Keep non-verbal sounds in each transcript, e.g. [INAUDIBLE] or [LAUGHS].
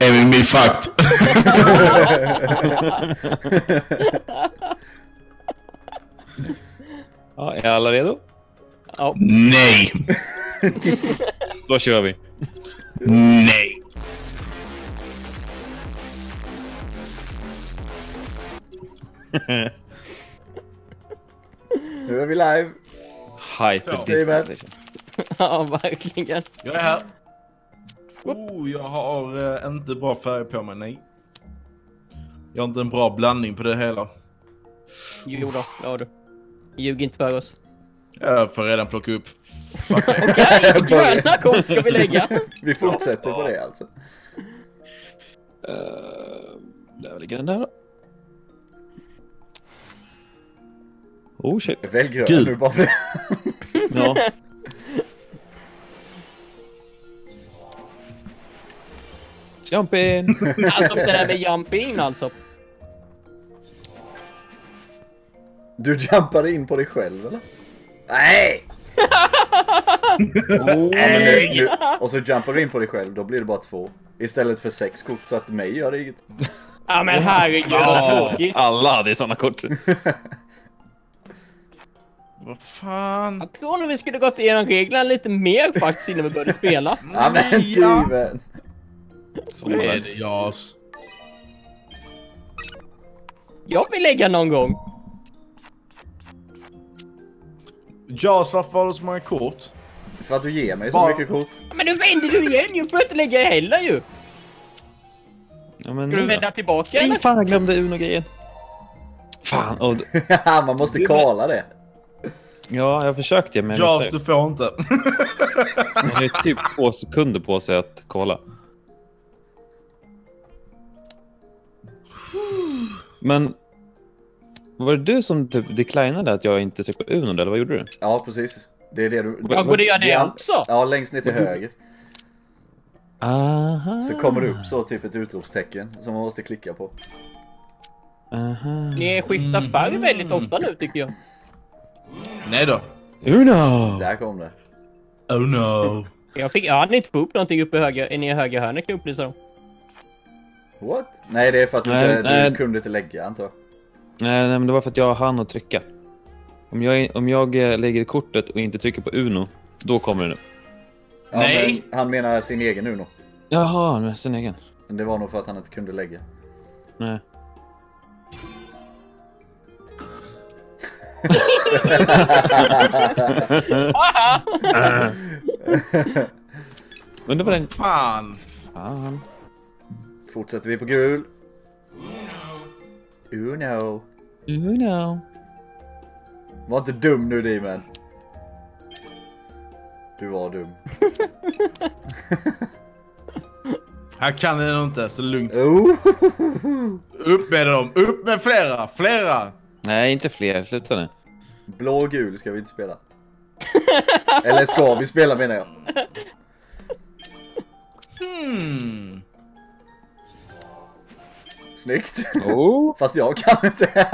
Emil Milfakt. Ja, är alla redo? Ja. Nej. Då kör vi. Nej. Nu är vi live. Hyper Så. distribution. ja, verkligen. Jag är här. Oh, jag har eh, inte bra färg på mig, nej. Jag har inte en bra blandning på det hela. Jo då, det har du. Ljug inte för oss. Jag får redan plocka upp. [LAUGHS] Okej, gröna kort ska vi lägga. [LAUGHS] Vi fortsätter på det alltså. Uh, där ligger den där då. Oh shit. Välj grön nu bara för det. Ja. [LAUGHS] Jump in! [LAUGHS] Alltså det där med jumping alltså. Du jumpade in på dig själv eller? Nej! [LAUGHS] Oh. Ja, men nu, nu. Och så jumpar du in på dig själv, då blir det bara två. Istället för sex kort, så att mig gör det inget. Ja men herregud vad tråkigt. Alla hade såna kort. [LAUGHS] Vad fan? Jag tror nog vi skulle gått igenom reglerna lite mer faktiskt innan vi började spela. Ja men Ja. du. Som alla. är det, Jas? Jag vill lägga någon gång. Jas, varför har du så många kort? För att du ger mig så mycket kort. Ja, Men nu vänder du igen ju, får jag inte lägga heller ju. Ja, men Ska du vända tillbaka Nej eller? fan, jag glömde Uno-grejen. Fan, och, [LAUGHS] Man måste kala det. ja jag försökte men Jas, du får inte. Man har ju typ två sekunder på sig att kolla. Men var det du som typ declinade att jag inte tryckte på Uno eller vad gjorde du? Ja precis. Det är det du... Ja, går det att göra det Ja. också? Ja, längst ner till höger. Aha. Så kommer det upp så typ ett utropstecken som man måste klicka på. Aha. Ni skiftar färg väldigt ofta nu tycker jag. Nej då. Uno! Där kom det. Oh no. Jag, fick, jag hade inte få upp någonting uppe i höger, inne i höger hörnet kan jag upplysa om. What? Nej det är för att du, Nej, inte, nej. du kunde inte lägga antar jag. Nej, nej, men det var för att jag hann att trycka. Om jag, om jag eh, lägger kortet och inte trycker på Uno, då kommer den upp. Ja, Nej. men han menar sin egen Uno. Jaha, med sin egen. Men det var nog för att han inte kunde lägga. Nej. [LAUGHS] [LAUGHS] Men det var den... Fan. Fan. Fortsätter vi på gul. Uno. Uno. Var inte dum nu Demon. Du var dum. [LAUGHS] Här kan jag nog inte, så lugnt. Oh. Upp med dem, upp med flera, flera! Nej, inte fler. Sluta nu. Blå och gul ska vi inte spela. Eller ska vi spela menar jag. Hmm. Snyggt. Oh. Fast jag kan inte. [LAUGHS]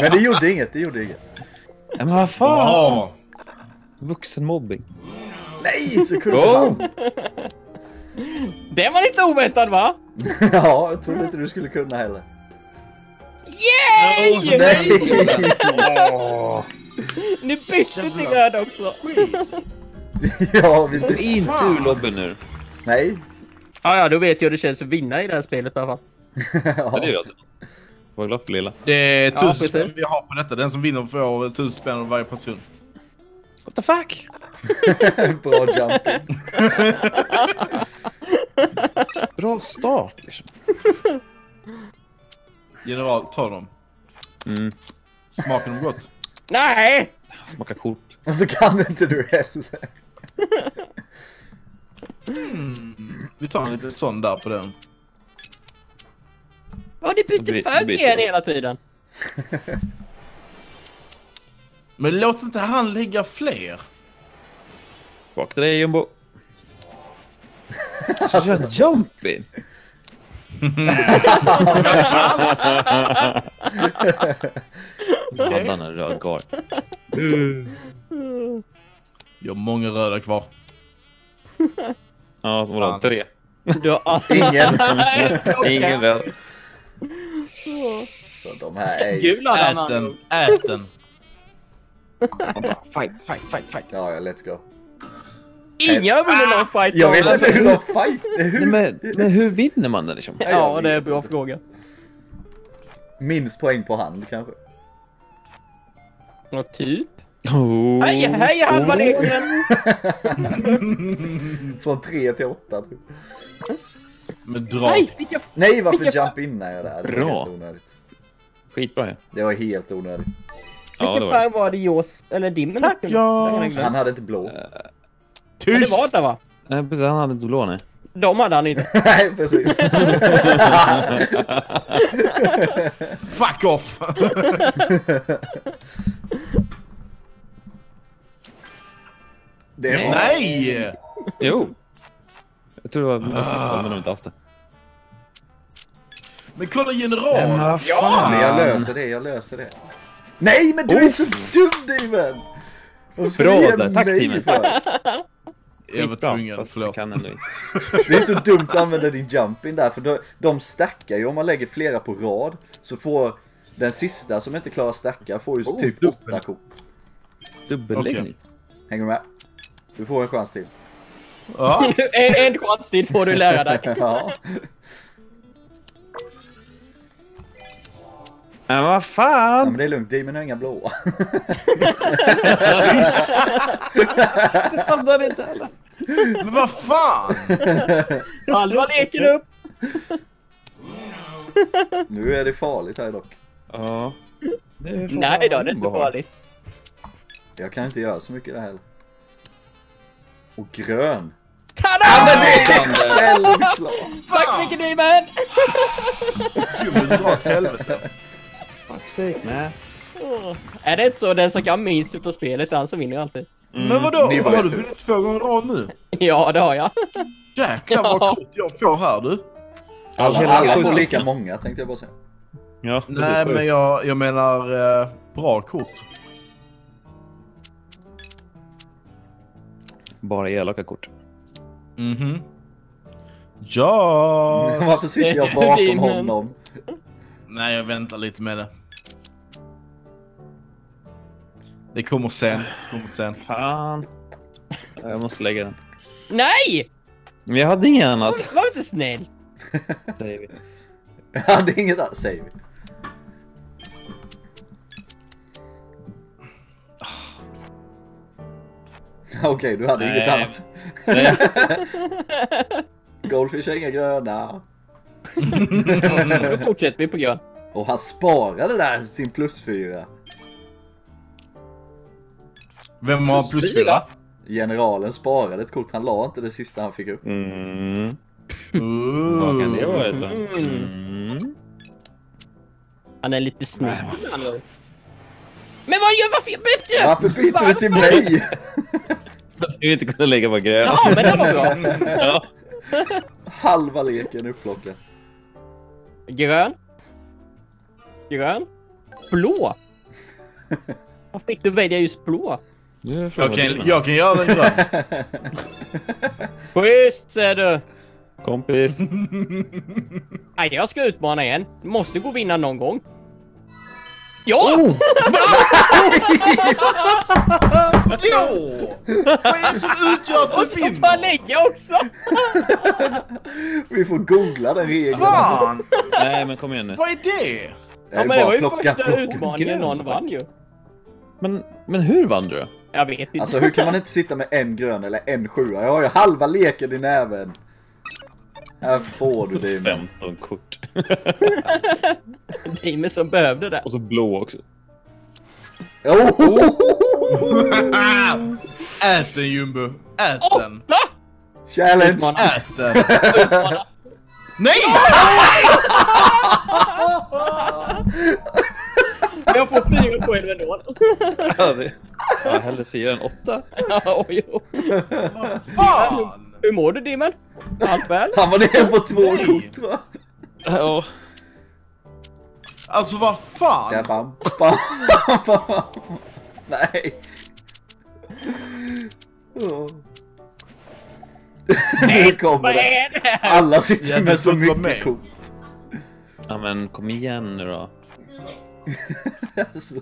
Men det gjorde inget, det gjorde inget. Men vad fan? Ja. Vuxenmobbing. Nej, så kunde Oh. han. Det var lite oväntad va? [LAUGHS] Ja, jag trodde inte du skulle kunna heller. Yay! så nej. [LAUGHS] Nu bytte till röd också. Ja, vi... Gå inte ur lobbyn nu. Nej. Ja, ja, då vet jag hur det känns att vinna i det här spelet i alla fall. [LAUGHS] Ja. Det är ju alltid. Var glad för lilla. Det är tusen precis. spänn vi har på detta. Den som vinner får tusen spänn av varje person. What the fuck? [LAUGHS] Bra jumping. [LAUGHS] Bra start liksom. General, ta dem. Mm. Smakar de gott? Nej! Smakar kort. Och så kan inte du heller. Vi tar en liten sån där på den. Vad ni Då byter färg igen hela tiden. [LAUGHS] Men låt inte han lägga fler. Bak till dig Jumbo. Så kör jumping. [LAUGHS] Han en röd gar. Jag har många röda kvar. [LAUGHS] Ja, vadå? Fan. Tre. Du har... [LAUGHS] Ingen. [LAUGHS] Ingen rädd. Så de här är ju... Ät den, ät den. Fight, fight, fight, fight. Ja, ja, let's go. Ingen har vunnit någon fight. Jag vet Alltså, inte hur de fight... Nej, Hur... men, men hur vinner man det liksom? Ja, det är en bra fråga. Minst poäng på hand kanske. Ja, typ. Oh. Hej, hej halva Oh. leken! [LAUGHS] Från 3 till 8 typ. Men dra. Nej, jag... Nej, varför Vilka jump innan jag där? Det var Bra. helt onödigt. Skitbra ja. Det var helt onödigt. Ja, Vilken var det. färg var det Jaws, eller Dimmen? Tack, glömma. Han hade inte blå. Ja, Tyst! det var det va? Nej, precis. Han hade inte blå nej. De hade han inte. [LAUGHS] Nej, precis. [LAUGHS] Fuck off! Det var... Nej! Jo. Jag tror det var... Men de inte haft det. Men kolla general! vad Ja, Men jag löser det, jag löser det. Nej, men du är så dum David! Varför ska Bra du ge där, tack, mig Steven. för? [LAUGHS] Jag var tvungen, förlåt. kan ändå inte. Det är så dumt att använda din jumping där för de, de stackar ju om man lägger flera på rad. Så får den sista som inte klarar stacka får ju Oh, typ dubbel. åtta kort. Dubbelläggning. Okej. Hänger du med? Du får en chans till. Ja. [LAUGHS] en, en chans till får du lära dig. [LAUGHS] Ja. Men vad ja fan! men det är lugnt, Demon har inga blåa. [LAUGHS] Det hade inte heller. Men vad fan! Halva leken upp. Nu är det farligt här dock. Ja. Det Nej då, det är inte farligt. Jag kan inte göra så mycket där heller. Och grön. Tada! Men det är självklart! Dimmen! Gubben dra åt helvete. Fuck sake man. Är det inte så den som kan minst utav spelet han som vinner alltid? Men vadå? Har du vunnit två gånger rad nu? Ja, det har jag. Jäklar vad Ja. kort jag får här du. Alla, hela alla sju får lika många tänkte jag bara säga. Ja. Nej men jag, jag menar eh, bra kort. Bara elaka kort. Mhm. Ja. [LAUGHS] Varför sitter jag bakom [LAUGHS] honom? Nej jag väntar lite med det. Det kommer sen. Det kommer sen. Fan. Jag måste lägga den. Nej! Men jag hade inget annat. Var inte snäll. Säger vi. [LAUGHS] Ja, det är inget annat, säger vi. [LAUGHS] Okej, du hade inget Nej. annat. Nej. [LAUGHS] Goldfish är inga gröna. [LAUGHS] Då fortsätter vi på grön. Och han sparade där sin plus fyra. Vem har plus fyra? Generalen sparade ett kort, han la inte det sista han fick upp. Mm. Ooh. Vad kan det vara? du? Mm. Mm. Han är lite snäll. Men vad gör varför jag bytte? Varför byter du till mig? För [LAUGHS] att jag inte kunde lägga på grön. Ja, men det var bra. [LAUGHS] Ja. Halva leken upplockad. Grön. Grön. Blå. [LAUGHS] Varför fick du välja just blå? Jag kan, jag kan göra den grön. Schysst säger du. Kompis. Nej, jag ska utmana igen. Måste gå och vinna någon gång. Ja! [LAUGHS] [LAUGHS] Jo! Vad är det som utgör att Och du så får jag vinner? lägga också! [LAUGHS] Vi får googla den regeln. Fan! Nej men kom igen nu. Vad är det? Ja, men det var ju plocka, första plocka. utmaningen grön, någon tack. vann ju. Men, men hur vann du? Jag vet inte. Alltså hur kan man inte sitta med en grön eller en sjua? Jag har ju halva leken i näven. Här får du det. 15 kort. [LAUGHS] Damon som behövde det. Och så blå också. Oh! Ät den Jumbo. Ät den. Va? Challenge! Utmana. Ät den. Utmana. Nej! Jag får fyra poäng ändå. Ja, det... ja hellre fyra än åtta. Ja, oj, oj. Fan! Hur mår du Dimmen? Allt väl? Han var nere på två Nej. kort jag. Ja. Alltså vad Ja, fan? bam, bam, bam. Nej. Oh. Nu kommer Vad det. är det här? Alla sitter Ja, du med så mycket med. kort. Ja men kom igen nu då. Alltså,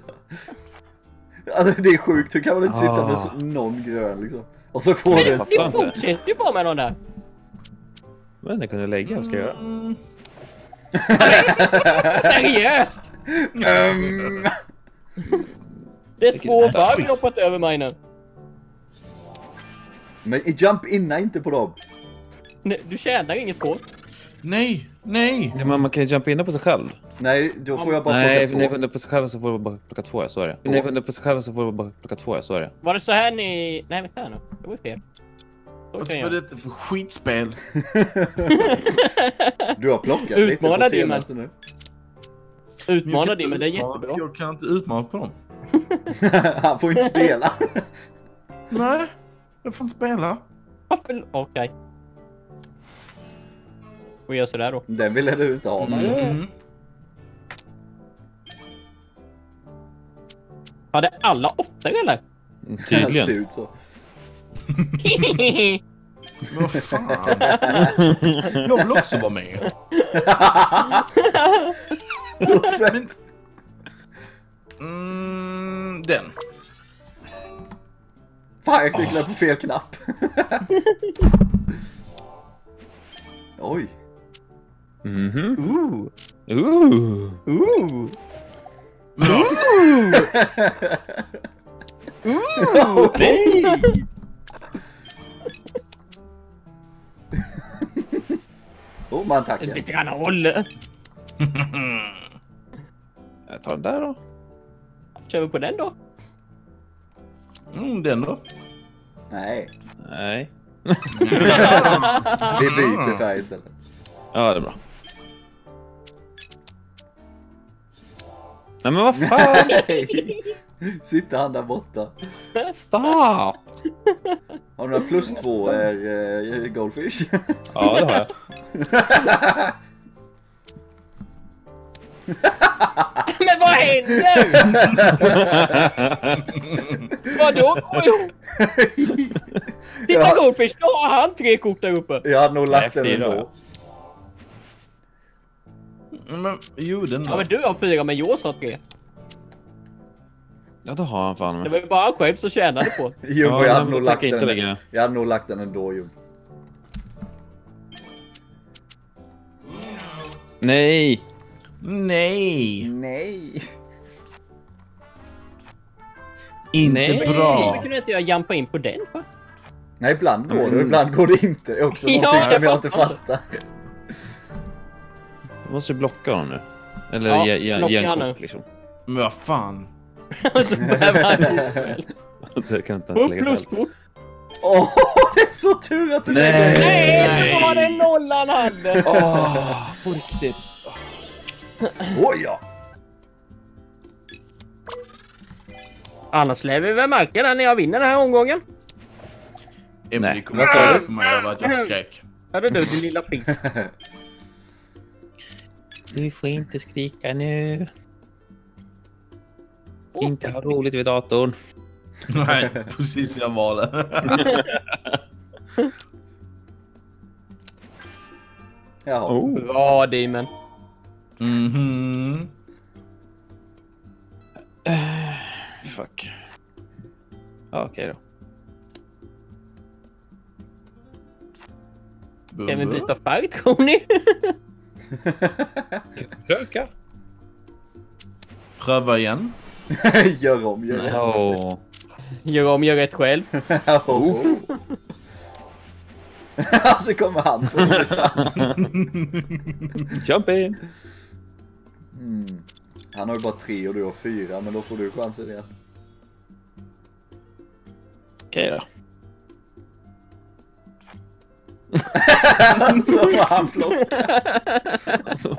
alltså det är sjukt, hur kan man inte sitta med Ah. så, någon grön liksom? Och så får du inte. fortsätter ju bara med de där. Men det kunde lägga, vad ska jag göra? Mm. [LAUGHS] Seriöst! Mm. Det är två varv skit. hoppat över mig nu. Men jump inna inte på dem. Nej, Du tjänar inget på. Nej, nej. Ja, men man kan ju jumpa in på sig själv. Nej, då får jag bara Nej, plocka nej, två. nej, på sig själv så får du bara plocka två, så är det. Nej, på sig själv så får du bara plocka två, så är det. Var det så här ni... Nej vänta här nu. Det var ju fel. Så Alltså vad är detta för skitspel? [LAUGHS] Du har plockat lite på senaste nu. Utmana dig men det är jättebra. Jag kan inte utmana på dem. [LAUGHS] Han får inte spela. [LAUGHS] Nej, jag får inte spela. Varför? Okej. Och gör sådär då. Den ville du inte ha. Mm. Hade alla åtta eller? Han ser Tydligen. ut så. Vad fan. Jag vill också vara med. Mm, den. Fan, jag klickade på fel knapp. Oj. Mhm. Ooh. Ooh. Ooh. Nej! [LAUGHS] Oh, man tackar. Lite grann håll. [LAUGHS] Jag tar den där då. Kör vi på den då? Mm, den då. Nej, Nej. [LAUGHS] vi byter färg istället. Ja, det är bra. Nej men vad fan! Nej. Sitter han där borta. Stop! Har du några plus två är uh, Goldfish? Ja, det har jag. Men vad händer? Vadå ihop? Titta Ja. Goldfish, då har han tre kort där uppe. Jag hade nog lagt den ändå. Men, jo, den Ja då. men du har fyra men jag sa tre. Ja, det har han fan Det med. var ju bara själv som tjänade på. [LAUGHS] Jumbo, Ja, jag hade nog jag lagt den. längre. Jag hade nog lagt den ändå Jumbo. Nej! Nej, Nej. [LAUGHS] inte Nej. Bra. kunde inte jag jumpa in på den för? Nej, ibland går det Mm. ibland går det inte. Det är också [LAUGHS] Ja, någonting som jag jag inte fattar. Du måste blocka honom nu. Eller Ja, ge, ge, ge en kort nu. liksom. Men vad fan. [LAUGHS] Så behöver han kort. [LAUGHS] Det kan inte ens lägga själv. pluskort. Åh, [LAUGHS] det är så tur att du Nej. lägger Nej, så var det nollan han hade. Åh, på riktigt. Oj ja! Annars lär vi väl märka det när jag vinner den här omgången. Emily Nej. kommer säga du? på mig över att jag skrek. Hörru du din lilla fisk. Du får inte skrika nu. Inte ha roligt vid datorn. [LAUGHS] Nej, precis jag var det. [LAUGHS] Jaha. Oh. Bra Demon. Mhm. [SIGHS] Fuck. Ja, okej då. Kan vi byta färg tror ni? [LAUGHS] [LAUGHS] Röka. Pröva igen. [LAUGHS] gör om, gör om. Åh. [LAUGHS] Gör om, gör rätt själv. Oh. så kommer han från ingenstans. Jump in. Mm. Han har ju bara tre och du har fyra, men då får du chansen igen. Okej då. [LAUGHS] så var han plockad. Alltså,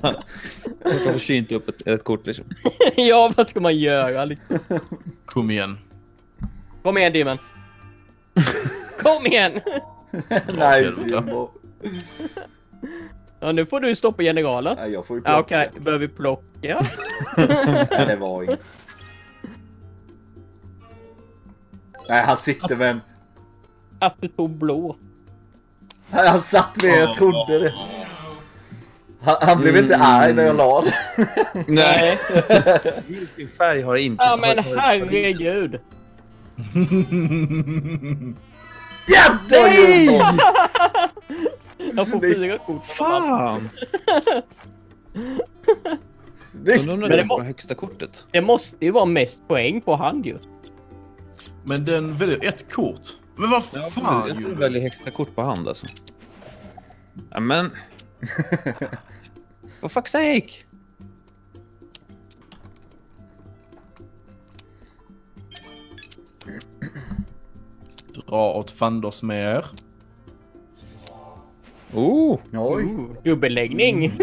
tar försynt upp ett, ett kort liksom. [LAUGHS] ja, vad ska man göra? Kom igen. Kom igen Demon. Kom igen! [LAUGHS] nice Jimbo. Ja, nu får du stoppa generalen. Nej, jag får ju plocka. Okej, behöver vi plocka? Nej, det var inget. Nej, han sitter med en... Tog blå. Han satt med, jag Åh. trodde det. Han, han blev inte Mm. arg när jag la det. Nej. Vilken färg har inte? Ja men herregud. Jävlar Jumbo! Jag får fyra kort. Fan! Snyggt! Men det på högsta kortet. Det måste ju vara mest poäng på hand ju. Men den väljer ett kort. Men vad Ja, fan jag tror du väljer högsta kort på hand alltså. Ja, men... [LAUGHS] For fuck's sake! Dra åt fanders med er. Oh! Oj. Dubbelläggning. [LAUGHS]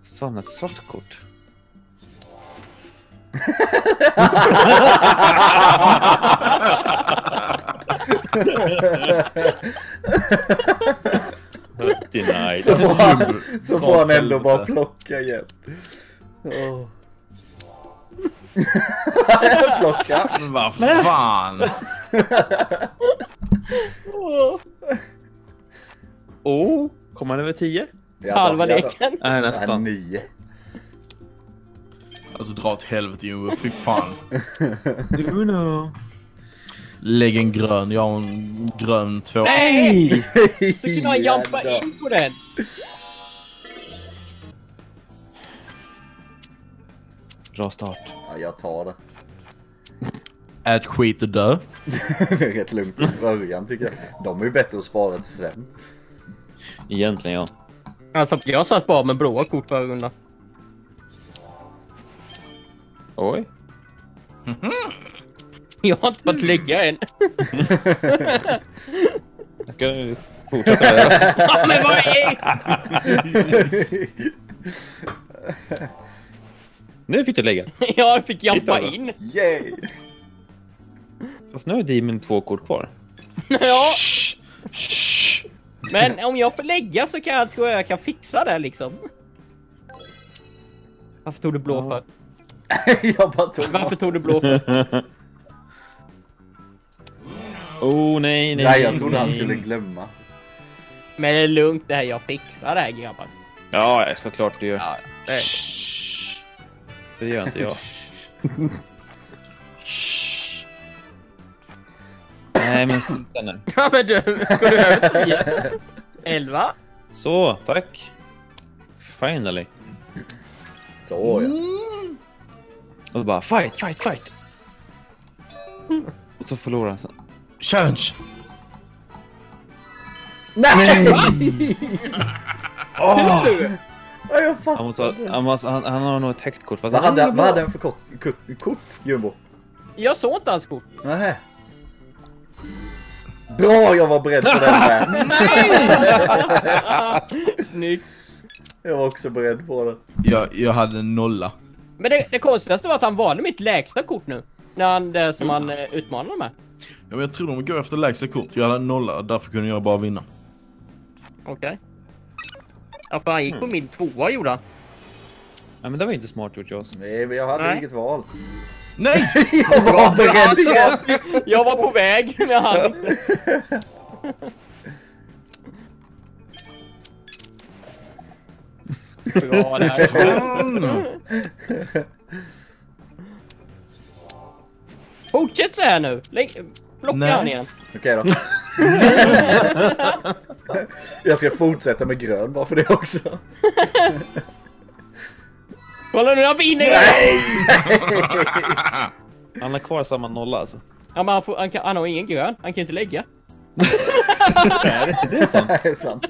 Sån ett svart kort. Så får han, så får han ändå bara plocka igen. Oh. [LAUGHS] plocka. Men vad fan? [LAUGHS] Oh! Kom han över 10? Ja, Halva leken. Nej, nästan. nio. Alltså dra åt helvete Jubel, fy fan. [LAUGHS] Uno. Lägg en grön, jag har en grön två. Nej! Så kunde han jumpa Jävlar. in på den. Bra start. Ja, jag tar det. Ät skit och dö. [LAUGHS] det är rätt lugnt i början tycker jag. De är ju bättre att spara till sen. Egentligen ja. Alltså jag satt bara med blåa kort förra rundan. Oj. [LAUGHS] Jag har inte fått lägga än. [LAUGHS] Jag kan fortsätta med det. [LAUGHS] Ja, men vad är... Nu fick du lägga. Jag fick då. in. Yay! Fast nu är Demon två kort kvar. Ja. Men om jag får lägga så kan jag, tror jag jag kan fixa det liksom. Varför tog du blå Ja. för? [LAUGHS] jag bara tog Varför bort. tog du blå för? [LAUGHS] oh nej, nej. Nej, jag trodde han nej. skulle glömma. Men det är lugnt det här, jag fixar det här grabbar. Ja, såklart du gör. Ja, det är... Så det gör inte jag. [LAUGHS] Nej, men sluta nu. ja men du, ska du över 10? 11? Så, tack. Finally. Så ja. Och så bara fight, fight, fight. Och så förlorar han sen. Challenge! Nej! Åh! Ja, jag Han, fattar måste, han, måste, han, han har nog ett högt kort. Vad han hade, är vad hade han för kort, kort, kort Jumbo? Jag såg inte hans kort. Nähä. Bra, jag var beredd på den med. [LAUGHS] [LAUGHS] Snyggt. Jag var också beredd på den. Jag, jag hade en nolla. Men det, det konstigaste var att han valde mitt lägsta kort nu. När han, det som han eh, utmanade med. Ja, men jag tror de går efter lägsta kort. Jag hade en nolla, därför kunde jag bara vinna. Okej. Ja för han gick på min tvåa gjorde han. Nej, men det var inte smart gjort Jaws. Nej, men jag hade Nej. inget val. Nej! Jag var beredd. Jag var på väg med [LAUGHS] Fan! Fortsätt så här nu. Plocka Nej. han igen. Okej då. [LAUGHS] Jag ska fortsätta med grön bara för det också. Kolla nu, han vinner! Nej! [LAUGHS] Han har kvar samma nolla alltså. Ja, men han, får, han, kan, han har ingen grön. Han kan ju inte lägga. [LAUGHS] Nej, det är sant. Det är sant.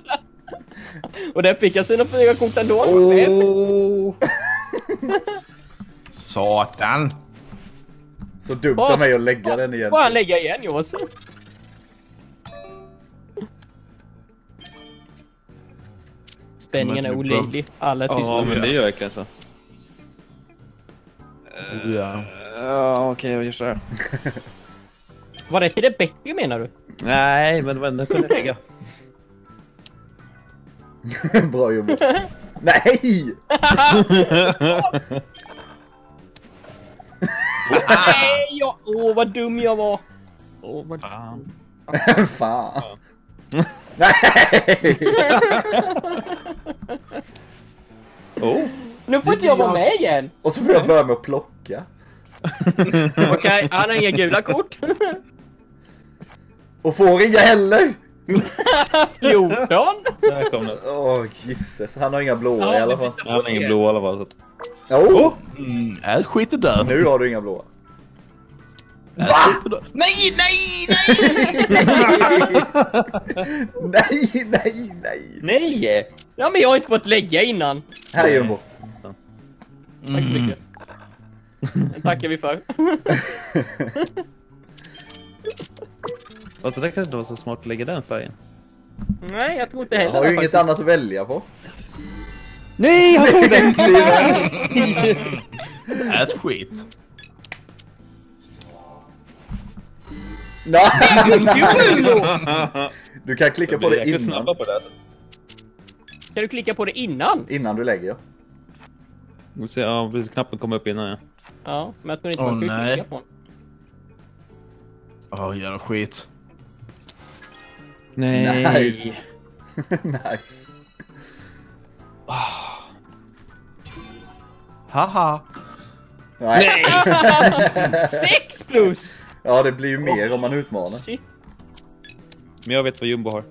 Och där fick jag sina fyra kort ändå. Oh. Satan! Så dumt av mig att lägga den igen. Får han lägga igen Johansson? Spänningen är olidlig. Alla är Ja, men det är ju verkligen så. Ja. Ja, okej, jag gör så här. Var det till det bättre menar du? Nej, men det kunde lägga. [LAUGHS] Bra jobbat. Nej! Nej, jag... Åh, vad dum jag var. Åh, vad... Fan. [LAUGHS] Fan. Nej! Oh. Nu får inte jag vara med igen! Och så får jag börja med att plocka. Okej, han har inga gula kort. Och får inga heller! 14! Där kom det. Åh Jesus, han har inga blåa Ja, i alla fall. Han har ingen blå i alla fall. Så. att- Oh, Mm, äh, skit i det. nu har du inga blåa. Va? Nej, nej, nej! [LAUGHS] Nej, nej, nej! Nej! Ja men jag har inte fått lägga innan. Här Jumbo. Tack så mycket. Det tackar vi för. [LAUGHS] Fast det kanske inte var så smart att lägga den färgen. Nej, jag tror inte Jag heller har ju det, inget faktiskt. annat att välja på. Nej, han tog den! Ät skit. Nej! [LAUGHS] Du kan klicka på det innan. snabba på det. Alltså. Kan du klicka på det innan? Innan du lägger. Vi ser, ja, precis. Knappen kom upp innan ja. Ja, men jag tror inte Åh, man kan klicka på den. Åh, jävla skit. Nej. Nice. [LAUGHS] nice. Haha. Nej. [LAUGHS] Sex plus! Ja, det blir ju mer om man utmanar. Shit, Men jag vet vad Jumbo har.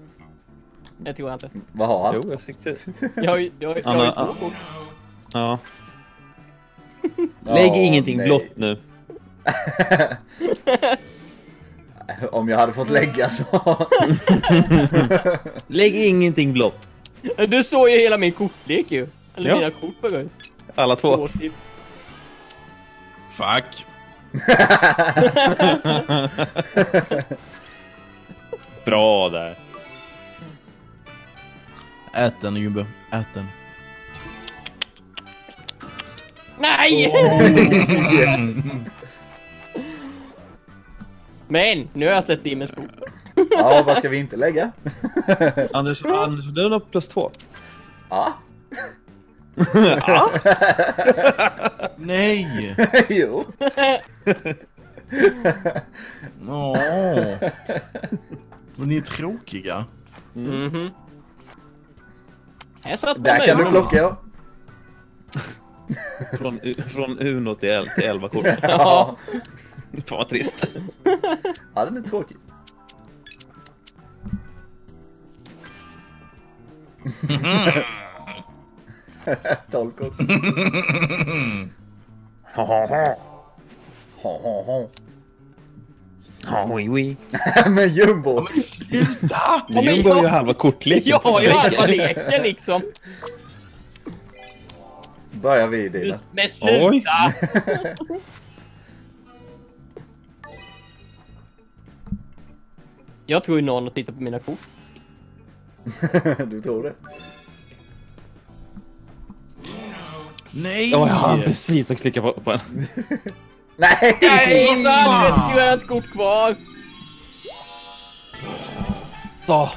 det tror jag inte. Vad har han? Jo, jag sitter. Jag har ju jag, jag har ju två kort. [LAUGHS] Ja. Lägg ingenting nej. blått nu. Om jag hade fått lägga så. [LAUGHS] Lägg ingenting blått. Du såg ju hela min kortlek ju. Eller Ja. mina kort på gång. Alla två. Fuck. [LAUGHS] Bra där. Ät den Jumbo. Ät den. Nej! yes. [LAUGHS] Men, nu har jag sett Dimmens kort. Ja, vad ska vi inte lägga? [LAUGHS] Anders, Anders du har plus två. Ja. [LAUGHS] Nej! [LAUGHS] jo. Åh. Men ni är tråkiga. Mhm. Här satt Där kan du plocka ja. Från, U- från Uno till, el- till 11 kort. Ja. [LAUGHS] Fan vad trist. Ja, den är tråkig. Tolv kort. Ha, ha, ha. Ja, oui, oui. Men jumbo. Men sluta! men Jumbo har ju halva kortleken. Jag har ju halva [LAUGHS] leken liksom. Börjar vi Dina. Men sluta! [LAUGHS] Jag tror ju någon har tittat på mina kort. [LAUGHS] du tror det? Nej! Ja, jag hann precis att klicka på, på en. [LAUGHS] Nej! Nej, så hade jag ett grönt kort kvar. Så.